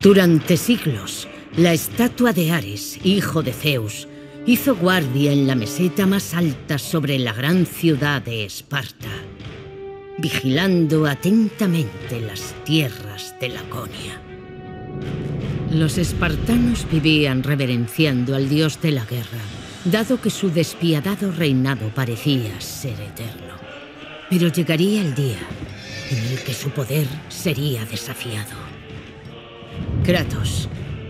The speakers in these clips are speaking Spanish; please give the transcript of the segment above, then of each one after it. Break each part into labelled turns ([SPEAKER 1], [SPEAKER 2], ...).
[SPEAKER 1] Durante siglos, la estatua de Ares, hijo de Zeus, hizo guardia en la meseta más alta sobre la gran ciudad de Esparta, vigilando atentamente las tierras de Laconia. Los espartanos vivían reverenciando al dios de la guerra, dado que su despiadado reinado parecía ser eterno. Pero llegaría el día en el que su poder sería desafiado. Kratos,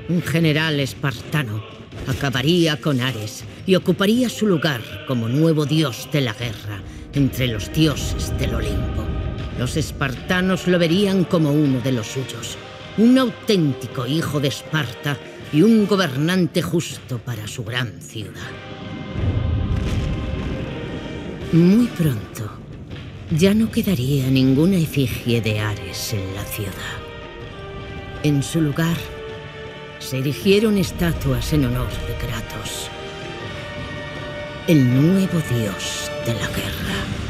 [SPEAKER 1] un general espartano, acabaría con Ares y ocuparía su lugar como nuevo dios de la guerra entre los dioses del Olimpo. Los espartanos lo verían como uno de los suyos, un auténtico hijo de Esparta y un gobernante justo para su gran ciudad. Muy pronto, ya no quedaría ninguna efigie de Ares en la ciudad. En su lugar, se erigieron estatuas en honor de Kratos, el nuevo dios de la guerra.